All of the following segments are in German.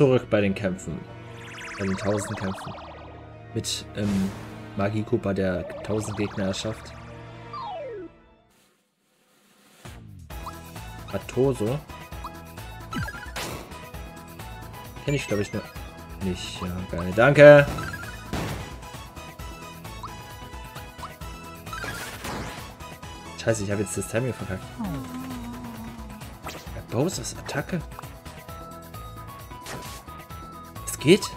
Zurück bei den Kämpfen. Bei den 1000 Kämpfen. Mit ähm, Magi Koopa, der 1000 Gegner erschafft. Atoso. Kenne ich, glaube ich, nur nicht. Ja, geil. Danke. Scheiße, ich habe jetzt das Timing verkackt. Bowser's Attacke. Geht.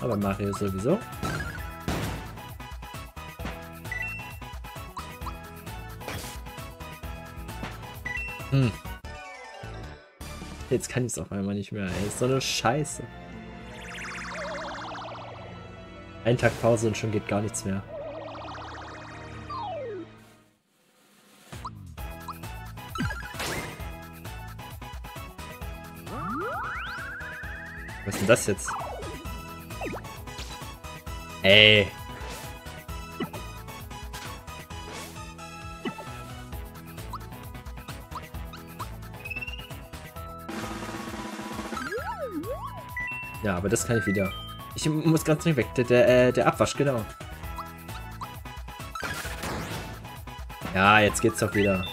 Aber Mario sowieso. Hm. Jetzt kann ich es auf einmal nicht mehr. Ey, ist so eine Scheiße. Ein Tag Pause und schon geht gar nichts mehr. Das jetzt? Ey. Ja, aber das kann ich wieder. Ich muss ganz dringend weg. Der, der, äh, der Abwasch, genau. Ja, jetzt geht's doch wieder.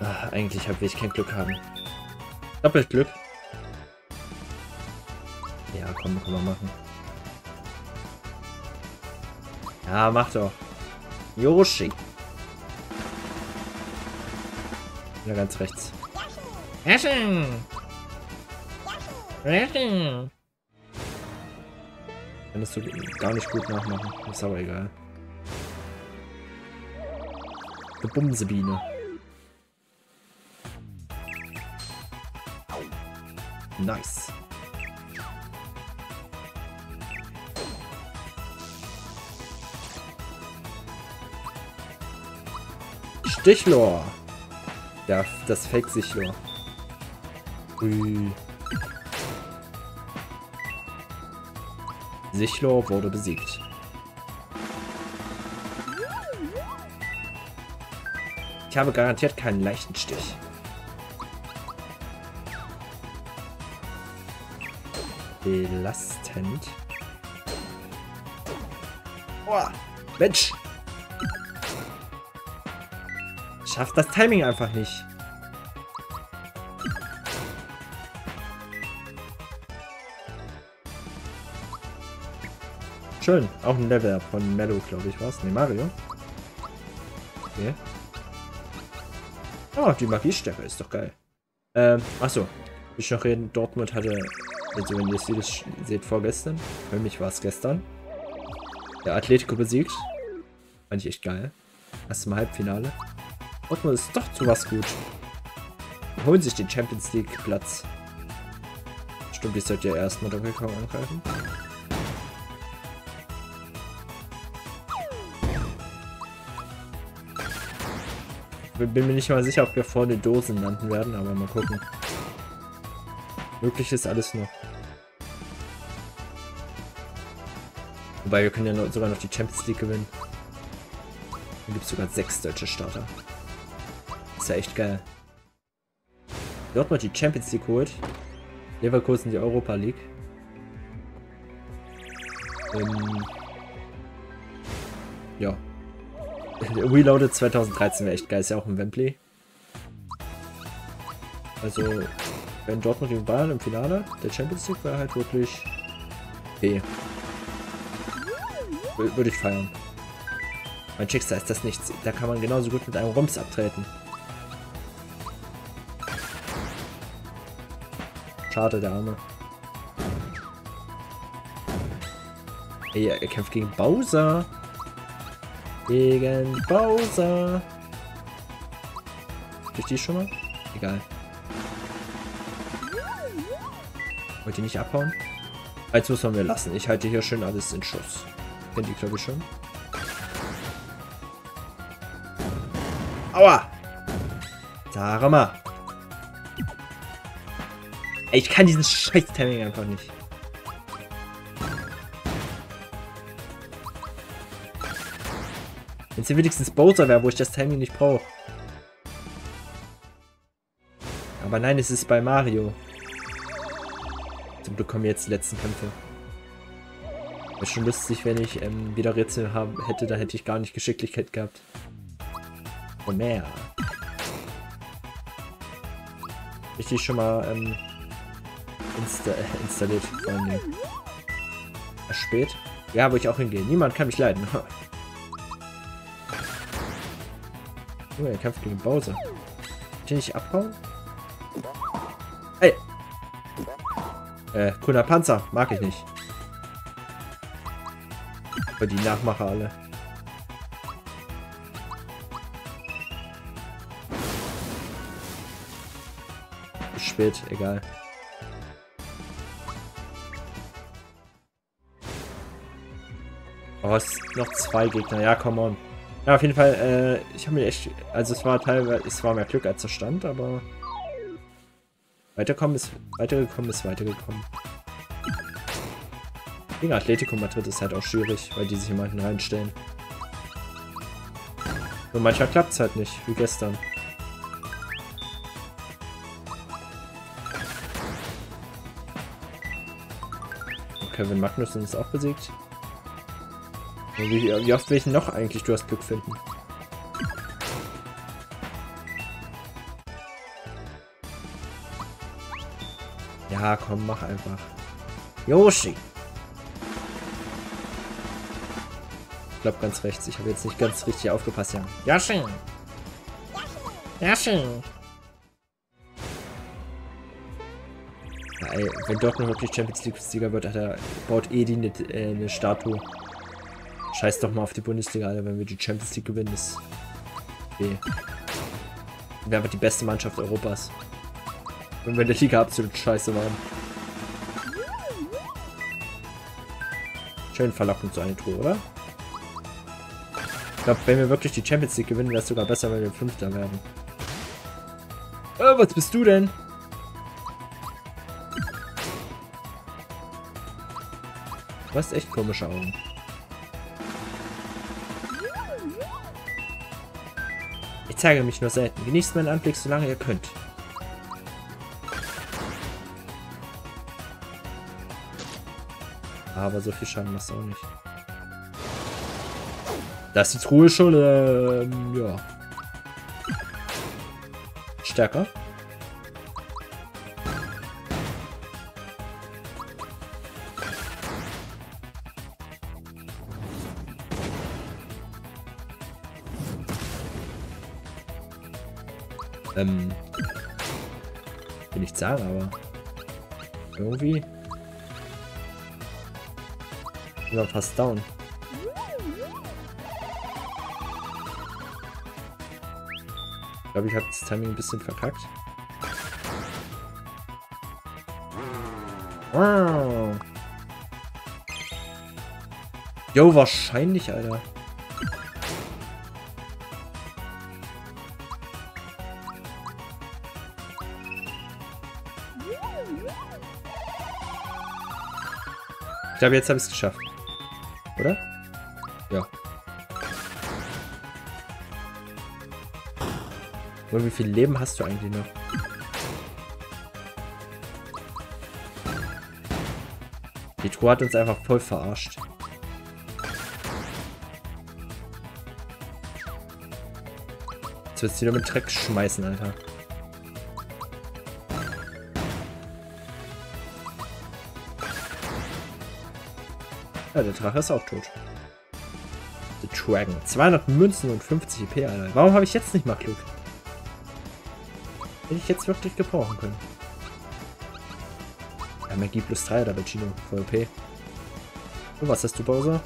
Ach, eigentlich will ich kein Glück haben. Doppelt Glück. Ja, komm, können wir machen. Ja, mach doch. Yoshi. Ja, ganz rechts. Essen! Essen! Kannst du gar nicht gut nachmachen. Ist aber egal. Eine Bumsebiene. Nice. Stichlor. Ja, das Fake-Sichlor. Ui. Sichlor wurde besiegt. Ich habe garantiert keinen leichten Stich. Belastend. Boah, Mensch! Schafft das Timing einfach nicht. Schön, auch ein Level von Mello, glaube ich, was? Ne, Mario. Okay. Oh, die Magiestärke ist doch geil. Ähm, achso. Ich noch reden, Dortmund hatte also wenn ihr das Video seht, vorgestern. Für mich war es gestern. Der Atletico besiegt. Fand ich echt geil. Erst im Halbfinale. Dortmund ist doch zu was gut. Holen sich den Champions League Platz. Stimmt, ich sollte ja erstmal Donkey Kong angreifen. Bin mir nicht mal sicher, ob wir vorne Dosen landen werden, aber mal gucken. Möglich ist alles noch. Wobei, wir können ja noch, sogar noch die Champions League gewinnen. Dann gibt es sogar sechs deutsche Starter. ist ja echt geil. Dortmund die Champions League holt. Leverkusen die Europa League. Ähm, ja. Reloaded 2013 wäre echt geil. Ist ja auch im Wembley. Also, wenn Dortmund gegen Bayern im Finale der Champions League wäre halt wirklich B. Würde ich feiern. Mein Schicksal ist das nichts. Da kann man genauso gut mit einem Rums abtreten. Schade, der Arme. Ey, er kämpft gegen Bowser. Gegen Bowser. Durch die schon mal? Egal. Wollt ihr nicht abhauen? Jetzt muss man mir lassen. Ich halte hier schön alles in Schuss. Kennt ihr, glaube ich, schon. Aua! Ey, ich kann diesen scheiß Timing einfach nicht. Wenn es wenigstens Bowser wäre, wo ich das Timing nicht brauche. Aber nein, es ist bei Mario. Glück kommen jetzt die letzten Kämpfe. Wäre schon lustig, wenn ich ähm, wieder Rätsel haben hätte, dann hätte ich gar nicht Geschicklichkeit gehabt. Und mehr. Richtig schon mal ähm, insta äh, installiert. Vor. Spät. Ja, wo ich auch hingehe. Niemand kann mich leiden. Oh, er kämpft gegen Bowser. Den nicht abbauen? Äh, cooler Panzer. Mag ich nicht. Für die Nachmacher alle. Spät, egal. Oh, es sind noch zwei Gegner. Ja, come on. Ja, auf jeden Fall, äh, ich habe mir echt, also es war teilweise, es war mehr Glück als Verstand, aber weiterkommen ist, weitergekommen ist weitergekommen. Gegen Atletico Madrid ist halt auch schwierig, weil die sich immer reinstellen. Nur manchmal klappt es halt nicht, wie gestern. Kevin Magnussen ist auch besiegt. Wie, wie oft will ich noch eigentlich du hast Glück finden? Ja, komm, mach einfach. Yoshi! Ich glaube ganz rechts. Ich habe jetzt nicht ganz richtig aufgepasst, ja. Yoshi! Yoshi! Ja, ey, wenn Dortmund wirklich Champions League-Sieger wird, hat er, baut die eine, äh, eine Statue Scheiß doch mal auf die Bundesliga, Alter. Wenn wir die Champions League gewinnen, ist okay. Wir haben die beste Mannschaft Europas. Wenn wir in der Liga absolut scheiße waren. Schön verlockend so eine Truhe, oder? Ich glaube, wenn wir wirklich die Champions League gewinnen, wäre es sogar besser, wenn wir Fünfter werden. Oh, was bist du denn? Du hast echt komische Augen. zeige mich nur selten. Genießt meinen Anblick, solange ihr könnt. Aber so viel Schaden machst du auch nicht. Das ist die Truhe schon, ähm, ja. Stärker. Ähm. Will ich sagen, aber. Irgendwie. Ich war fast down. Ich glaube, ich habe das Timing ein bisschen verkackt. Wow. Jo, wahrscheinlich, Alter. Ich glaube, jetzt habe ich es geschafft. Oder? Ja. Und wie viel Leben hast du eigentlich noch? Die Truhe hat uns einfach voll verarscht. Jetzt wird sie wieder mit Dreck schmeißen, Alter. Ja, der Drache ist auch tot. The Dragon. 200 Münzen und 50 EP, Alter. Warum habe ich jetzt nicht mal Glück? Hätte ich jetzt wirklich gebrauchen können. Ja, Magie plus 3 da Chino. Voll OP. Und was hast du, Bowser?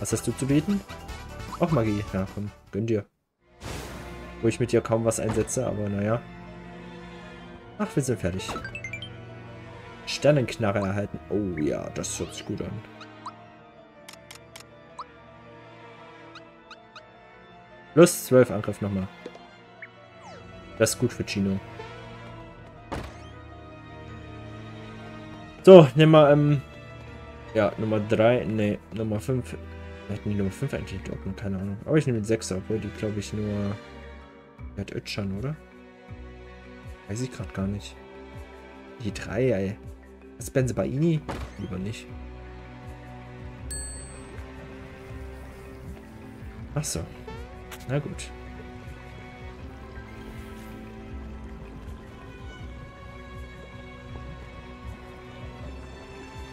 Was hast du zu bieten? Auch Magie. Ja, komm, gönn dir. Wo ich mit dir kaum was einsetze, aber naja. Ach, wir sind fertig. Sternenknarre erhalten. Oh ja, das hört sich gut an. Plus 12 Angriff nochmal. Das ist gut für Chino. So, nehmen wir, ähm, ja, Nummer 3, ne, Nummer 5. Hätten die Nummer 5 eigentlich dort, keine Ahnung. Aber ich nehme den 6, obwohl die, glaube ich, nur, die hat Ötschan, oder? Weiß ich gerade gar nicht. Die drei, ey. Was Benze Baini? Lieber nicht. Ach so. Na gut.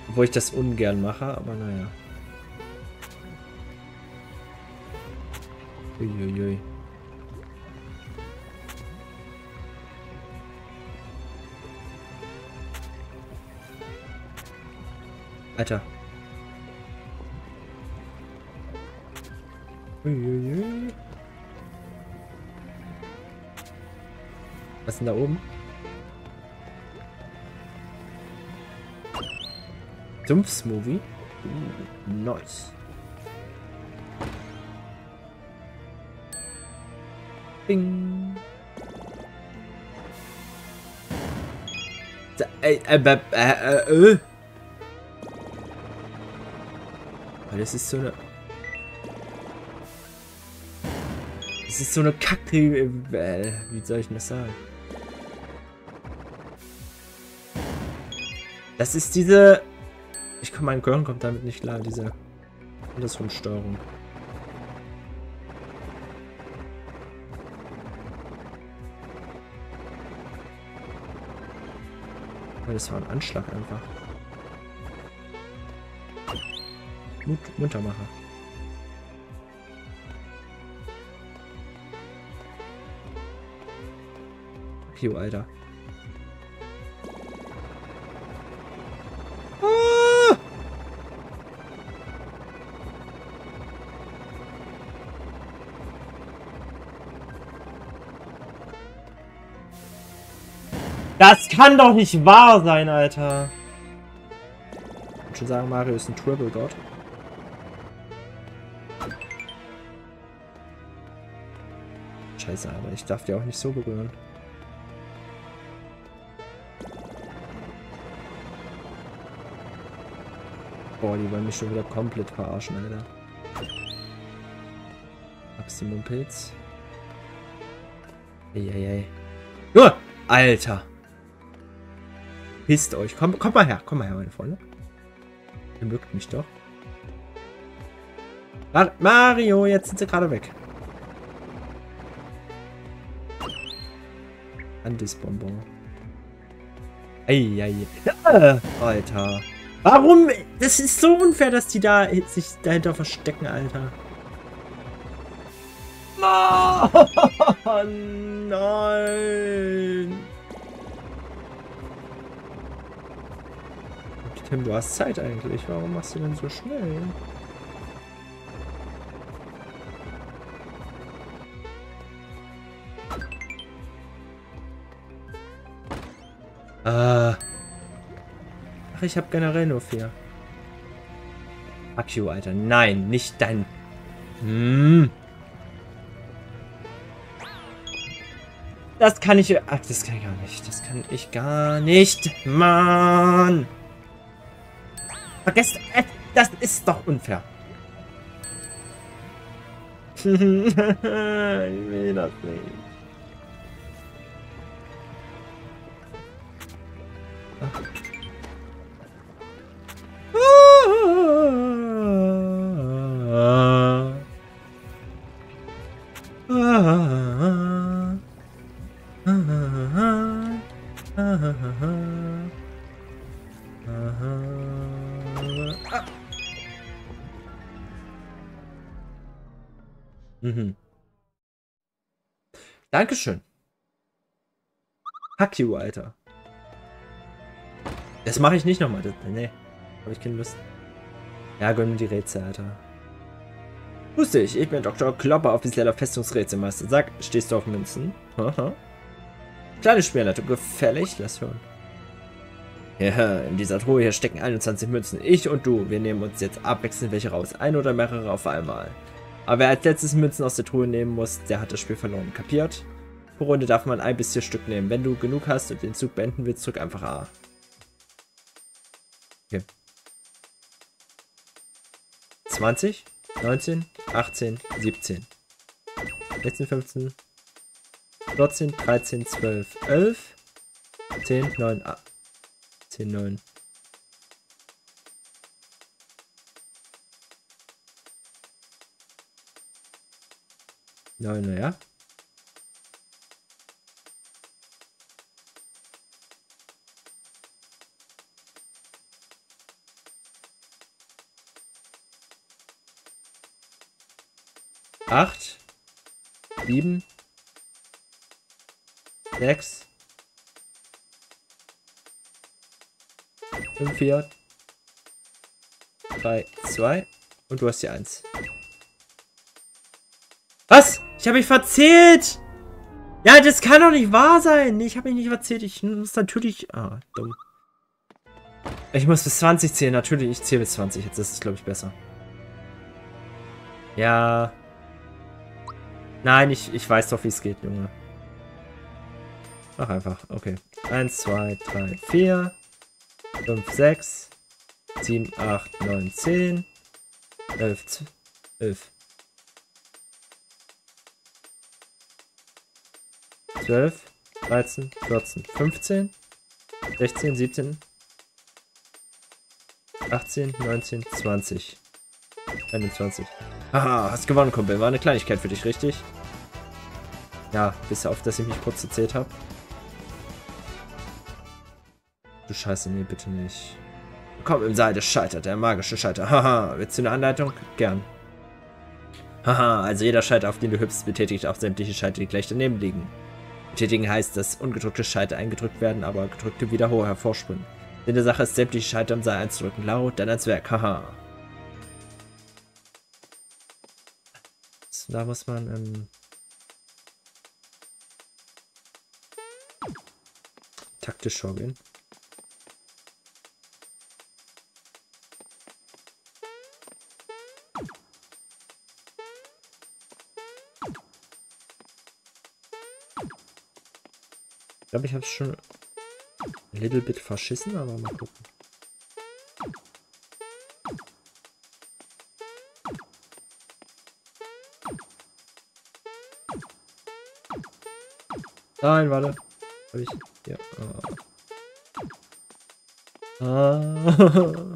Obwohl ich das ungern mache, aber naja. Uiuiui. Alter. Uiuiui. Was ist denn da oben? Sumpfsmovie? Uh, nice. Bing. Äh, äh, äh. Das ist so eine... Das ist so eine Kacke... Wie soll ich denn das sagen? Das ist diese... Ich komme, mein Gehirn kommt damit nicht klar, diese Andersrumsteuerung. Das war ein Anschlag einfach. Mut Muntermacher. Pio, Alter. Das kann doch nicht wahr sein, Alter. Ich würde schon sagen, Mario ist ein Triple God. Scheiße, aber ich darf die auch nicht so berühren. Boah, die wollen mich schon wieder komplett verarschen, Alter. Maximum Pilz. Eieiei. Nur! Alter! Pisst euch. Komm, kommt mal her. Komm mal her, meine Freunde. Ihr mögt mich doch. Mario, jetzt sind sie gerade weg. Andisbonbon. Eieiei. Alter. Warum? Das ist so unfair, dass die da sich dahinter verstecken, Alter. Oh, nein. Tim, du hast Zeit eigentlich. Warum machst du denn so schnell? Äh. Ach, ich habe generell nur vier. Fuck Alter. Nein, nicht dein... Hm. Das kann ich... Ach, das kann ich gar nicht. Das kann ich gar nicht. Mann. Vergesst... Äh, das ist doch unfair. ich will das nicht. Dankeschön. Fuck you, Alter. Das mache ich nicht nochmal. Nee, habe ich keine Lust. Ja, gönn mir die Rätsel, Alter. Wusste ich, ich bin Dr. Klopper, offizieller Festungsrätselmeister. Sag, stehst du auf Münzen? Kleine Spielleitung, gefällig? Lass hören. Ja, in dieser Truhe hier stecken 21 Münzen. Ich und du, wir nehmen uns jetzt abwechselnd welche raus. Ein oder mehrere auf einmal. Aber wer als letztes Münzen aus der Truhe nehmen muss, der hat das Spiel verloren. Kapiert? Pro Runde darf man ein bis vier Stück nehmen. Wenn du genug hast und den Zug beenden willst, drück einfach A. Okay. 20, 19, 18, 17, 16, 15, 14, 13, 12, 11, 10, 9, 10, 9. Neun, ja. 7. 6. 5, 4. 3, 2. Und du hast die 1. Was? Ich habe mich verzählt! Ja, das kann doch nicht wahr sein! Ich habe mich nicht verzählt. Ich muss natürlich... Ah, dumm. Ich muss bis 20 zählen. Natürlich, ich zähle bis 20. Jetzt ist es, glaube ich, besser. Ja... Nein, ich, ich weiß doch, wie es geht, Junge. Mach einfach. Okay. 1, 2, 3, 4, 5, 6, 7, 8, 9, 10, 11, 11. 12, 13, 14, 15, 16, 17, 18, 19, 20. 21. Haha, hast gewonnen, Kumpel. War eine Kleinigkeit für dich, richtig? Ja, bis auf, dass ich mich kurz erzählt habe. Du Scheiße, nee, bitte nicht. Komm im Seil des Scheiter, der magische Scheiter. Haha, willst du eine Anleitung? Gern. Haha, also jeder Scheiter, auf den du hüpfst, betätigt auch sämtliche Scheiter, die gleich daneben liegen. Betätigen heißt, dass ungedrückte Schalter eingedrückt werden, aber gedrückte wieder hoch hervorspringen. Sinn der Sache ist, sämtliche Schalter im Seil einzudrücken. Laut, dann ans Werk. Haha. Da muss man ähm, taktisch vorgehen. glaube, ich habe es schon ein little bit verschissen, aber mal gucken. Nein, warte. Hab ich. Ja. Ah.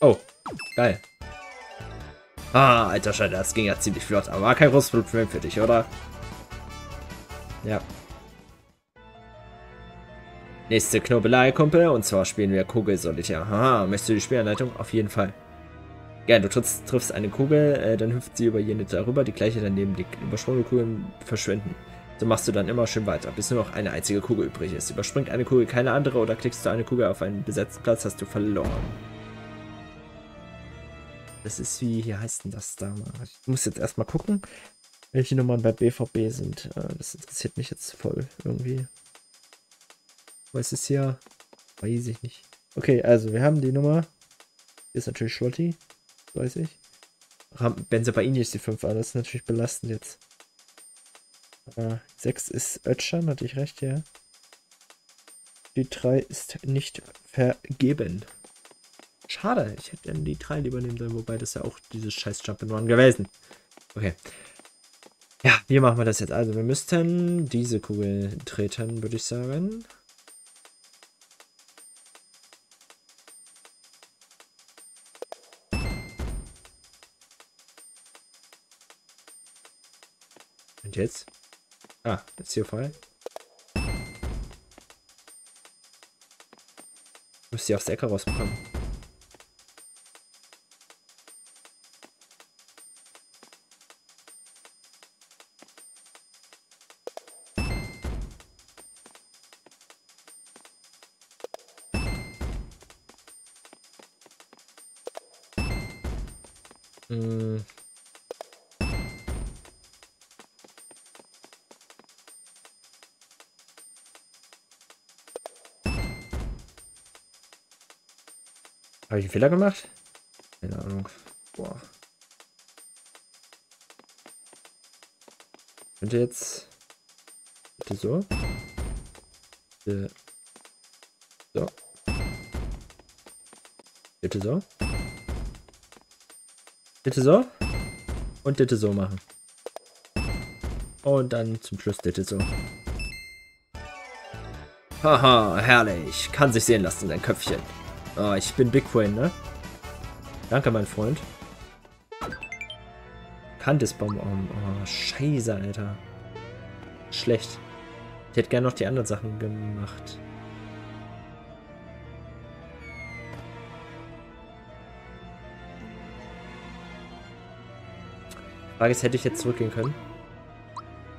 oh, geil. Ah, alter Scheiße, das ging ja ziemlich flott. Aber war kein großes Problem für dich, oder? Ja. Nächste Knobelei, Kumpel. Und zwar spielen wir Kugel Solitär. Haha, möchtest du die Spielanleitung? Auf jeden Fall. Ja, du triffst, triffst eine Kugel, äh, dann hüpft sie über jene darüber, die gleiche daneben liegt. Übersprungene Kugeln verschwinden. So machst du dann immer schön weiter, bis nur noch eine einzige Kugel übrig ist. Überspringt eine Kugel keine andere oder klickst du eine Kugel auf einen besetzten Platz, hast du verloren. Das ist wie, wie heißt denn das da? Ich muss jetzt erstmal gucken, welche Nummern bei BVB sind. Äh, das interessiert mich jetzt voll irgendwie. Was ist hier? Weiß ich nicht. Okay, also wir haben die Nummer. Hier ist natürlich Schlotti. Weiß ich. Benzebaini ist die 5 a Das ist natürlich belastend jetzt. Äh, 6 ist Ötschan, hatte ich recht, ja. Die 3 ist nicht vergeben. Schade, ich hätte die drei lieber nehmen sollen, wobei das ja auch dieses scheiß Jump'n'Run gewesen. Okay. Ja, wie machen wir das jetzt? Also, wir müssten diese Kugel treten, würde ich sagen. Und jetzt? Ah, jetzt hier frei. Müsst ihr aus der Ecke rausbekommen. Hm. Habe ich einen Fehler gemacht? Keine Ahnung. Boah. Könnte jetzt. Bitte so. Bitte so. Bitte so. Bitte so. Und Ditte so machen. Und dann zum Schluss Ditte so. Haha, herrlich. Kann sich sehen lassen, sein Köpfchen. Oh, ich bin Big Brain, ne? Danke, mein Freund. Kandisbaum. Oh, scheiße, Alter. Schlecht. Ich hätte gerne noch die anderen Sachen gemacht. Frage ist, hätte ich jetzt zurückgehen können?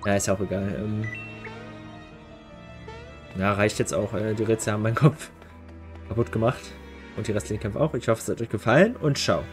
Ja, ist ja auch egal. Ähm ja, reicht jetzt auch. Äh, die Rätsel haben meinen Kopf kaputt gemacht. Und die restlichen Kämpfe auch. Ich hoffe, es hat euch gefallen und ciao.